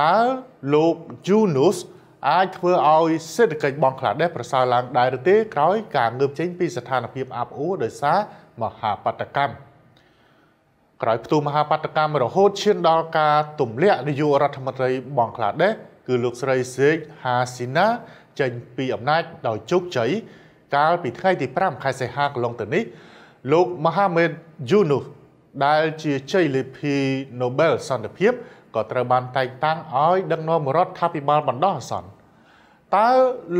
តើលោក Yunus អាចធ្វើឲ្យសេដ្ឋកិច្ចបង់ក្លាដេសប្រសើរឡើងដែរឬទេក្រោយការងើបចេញពីស្ថានភាពអាប់អួរដោយសារមហាបាតកម្មក្រោយផ្ទុះមហាបាតកម្មរហូតឈានដល់ការទម្លាក់នាយករដ្ឋមន្ត្រីបង់ក្លាដេសគឺលោកស្រីសេកហាស៊ីណាចេញពីអំណាចដោយជោគជ័យកាលពីថ្ងៃទី5ខែសីហាកន្លងទៅនេះ លោកមហាមេតយូនូសដែលជាជ័យលាភី Nobel សន្តិភាព ក៏ត្រូវបានតែងតាំងឲ្យដឹកនាំរដ្ឋាភិបាលបណ្ដោះអាសន្នតើ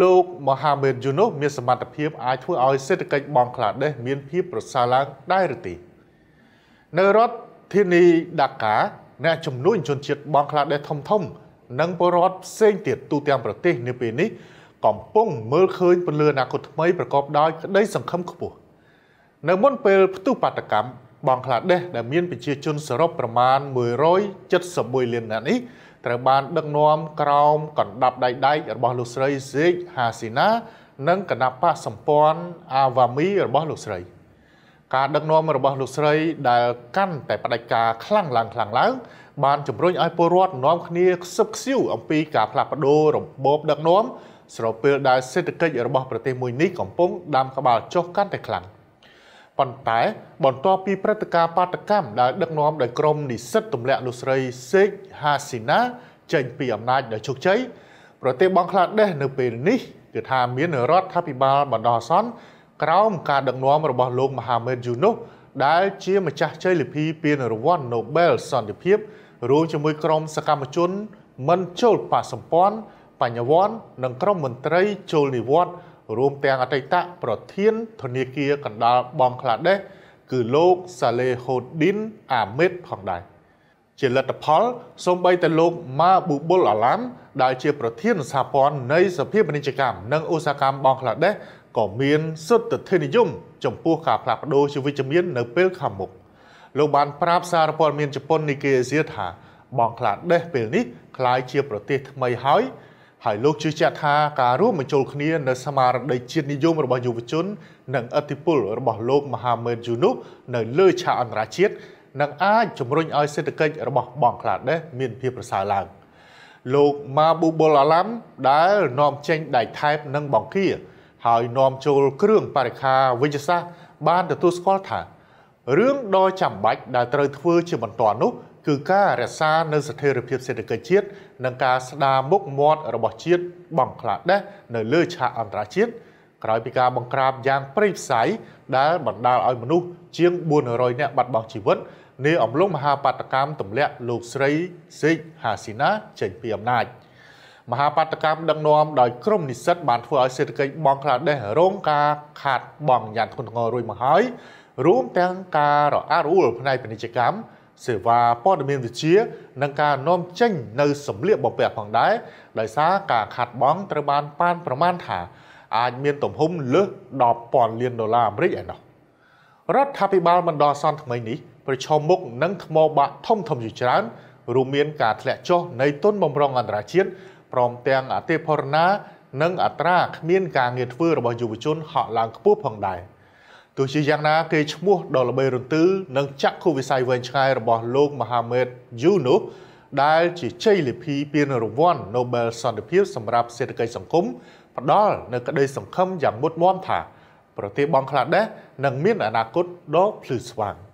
លោកមហាមេតយូនូសមានសមត្ថភាពអាចធ្វើឲ្យសេដ្ឋកិច្ចបង់ក្លាដេសមានភាពប្រសើរឡើងដែរឬទេនៅរដ្ឋធានីដាកាអ្នកជំនួញជនជាតិបង់ក្លាដេសធំធំ និងពលរដ្ឋផ្សេងទៀតទូទាំងប្រទេសនាពេលនេះកំពុងមើលឃើញពលឿនអនាគតថ្មីប្រកបដោយក្តីសង្ឃឹមខ្ពស់នៅមុនពេលផ្ទុះបាតកម្មប ង់ក្លាដេសដែលមានប្រជាជនសរុបប្រមាណ171លាននាក់នេះត្រូវបានដឹកនាំក្រោមកណ្ដាប់ដៃដែករបស់លោកស្រីហ្សេកហាស៊ីណា និងគណៈបកសម្ព័ន្ធអាវ៉ាមីរបស់លោកស្រី ការដឹកនាំរបស់លោកស្រី ដែលកាន់តែបដិការខ្លាំងឡើងខ្លាំងឡើង បានជំរុញឲ្យពលរដ្ឋនាំគ្នាខ្សឹបខ្សៀវអំពីការផ្លាស់ប្ដូររបបដឹកនាំស្របពេលដែលសេដ្ឋកិច្ចរបស់ប្រទេសមួយនេះកំពុងដាំក្បាលចុះកាន់តែខ្លាំង ប៉ុន្តែបន្ទាប់ពីព្រឹត្តិការណ៍បាតកម្មដែលដឹកនាំដោយក្រុមនិស្សិតទម្លាក់លោកស្រីសេកហាស៊ីណាចេញពីអំណាចដោយជោគជ័យប្រទេសបង់ក្លាដេសនៅពេលនេះគឺថាមានរដ្ឋាភិបាលបណ្ដោះអាសន្នក្រោមការដឹកនាំរបស់លោកមហាមេតយូនូសដែលជាម្ចាស់ជ័យលាភីពានរង្វាន់ Nobel សន្តិភាពរួមជាមួយក្រុមសកម្មជនមិនចូលបកសម្ព័ន្ធបញ្ញវន្តនិងក្រុមមន្ត្រីចូលនិវត្តន៍ រួមទាំងអតីតប្រធានធនាគារកណ្ដាលបង់ក្លាដេសគឺលោកសាឡេហូឌីនអាមេតផងដែរជាលទ្ធផលសូម្បីតែលោកម៉ាប៊ូបុលអាឡាំដែលជាប្រធានសហព័ន្ធនៃសភាពាណិជ្ជកម្មនិងឧស្សាហកម្មបង់ក្លាដេសក៏មានសិទ្ធិធនិយមចំពោះការផ្លាស់ប្ដូរជាវិជ្ជមាននៅពេលខាងមុខលោកបានប្រាប់សារព័ត៌មានជប៉ុន Nikkei Asia ថាបង់ក្លាដេសពេលនេះក្លាយជាប្រទេសថ្មីហើយ ហើយលោកជឿជាក់ថាការរួមបញ្ចូលគ្នានៅស្មារតីជាតិនិយមរបស់យុវជន និងអធិពលរបស់លោកមហាមេតយូនូនៅលើឆាកអន្តរជាតិនឹងអាចជំរុញឲ្យសេដ្ឋកិច្ចរបស់បង់ក្លាដេសមានភាពប្រសើរឡើងលោកម៉ាប៊ូបុលអាឡាំដែលនាំចេញដែកថែបនិងបង្គាហើយនាំចូលគ្រឿងបរិខាវិទ្យាសាស្ត្របានទទួលស្គាល់ថារឿងដ៏ចាំបាច់ដែលត្រូវធ្វើជាបន្តនោះ គឺការរក្សានៅស្ថិរភាពសេដ្ឋកិច្ចជាតិនិងការស្ដារមុខមាត់របស់ជាតិបង់ក្លាដេសនៅលើឆាកអន្តរជាតិក្រោយពីការបង្ក្រាបយ៉ាងព្រៃផ្សៃដែលបណ្ដាលឲ្យមនុស្សជាង400នាក់បាត់បង់ជីវិតនាអំឡុងមហាបាតកម្មទម្លាក់លោកស្រីសេកហាស៊ីណាចេញពីអំណាចមហាបាតកម្មដឹកនាំដោយក្រុមនិស្សិតបានធ្វើឲ្យសេដ្ឋកិច្ចបង់ក្លាដេសរងការខាតបង់យ៉ាងធ្ងន់ធ្ងររួចមកហើយរួមទាំងការរអាក់រអួលផ្នែកពាណិជ្ជកម្ម សេវាព័ត៌មានវិទ្យានិងការនាំចេញនៅសម្លៀកបំពាក់ផងដែរដោយសារការខាត់បងត្រូវបានប៉ានប្រមាណថាអាចមានទំហំលើស10,000លានដុល្លារអាមេរិកឯណោះរដ្ឋាភិបាលបណ្ដោះអាសន្នថ្មីនេះប្រឈមមុខនឹងថ្មបាក់ធំធំជាច្រើនរួមមានការធ្លាក់ចុះនៃទុនបំរុងអន្តរជាតិព្រមទាំងអតិផរណា និងអត្រាគ្មានការងារធ្វើរបស់យុវជនហក់ឡើងខ្ពស់ផងដែរ។ ទោះជាយ៉ាងណាគេឈ្មោះដ៏ល្បីរន្ទឺនិងចាក់ខុវិស័យវែងឆ្ងាយរបស់លោកមហាមេតយូនូដែលជាជ័យលាភីពានរង្វាន់ Nobel សន្តិភាពសម្រាប់សេដ្ឋកិច្ចសង្គមផ្ដល់នៅក្តីសង្ឃឹមយ៉ាងមុតមមថា ប្រទេសបង់ក្លាដេសនឹងមានអនាគតដ៏ភ្លឺស្វាង។